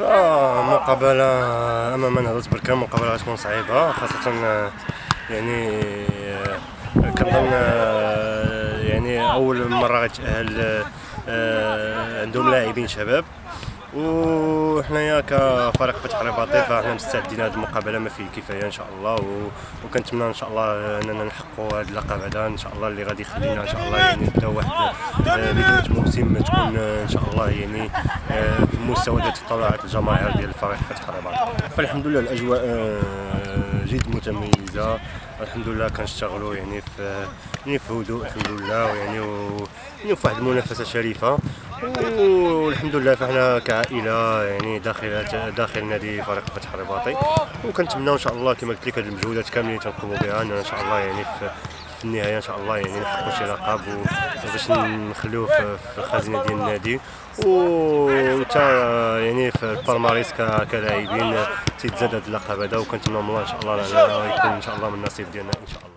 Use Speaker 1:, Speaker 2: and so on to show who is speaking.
Speaker 1: المقابله أمام نهضه بركان مقابلة غتكون صعيبة خاصة يعني كنظن يعني أول مرة غتأهل عندهم لاعبين شباب. وحنايا كفريق فتح الرباطي فاحنا مستعدين هذه المقابلة ما فيه الكفايه إن شاء الله و... وكنتمنى إن شاء الله إننا نحققوا هذا اللقب هذا إن شاء الله اللي غادي يخلينا إن شاء الله يعني نبداو واحد بداية موسم تكون إن شاء الله يعني في مستوى تطلعات الجماهير ديال الفريق فتح الرباط فالحمد لله الأجواء جد متميزة. الحمد لله كنشتغلوا يعني في يعني في هدوء الحمد لله ويعني و... يعني في واحد المنافسة شريفة. والحمد لله فاحنا كعائلة يعني داخل داخل نادي فريق فتح الرباطي. وكنتمنى إن شاء الله كما قلت لك هذه المجهودات كاملين تنقوموا بها إن شاء الله يعني في في النهاية إن شاء الله يعني نحققوا شي لقب باش نخلوه في الخزينة ديال النادي. وانت يعني في البالماريس كلاعبين تيتزاد هذا اللقب هذا وكنتمنى من الله إن شاء الله يكون إن شاء الله من النصيب ديالنا إن شاء الله.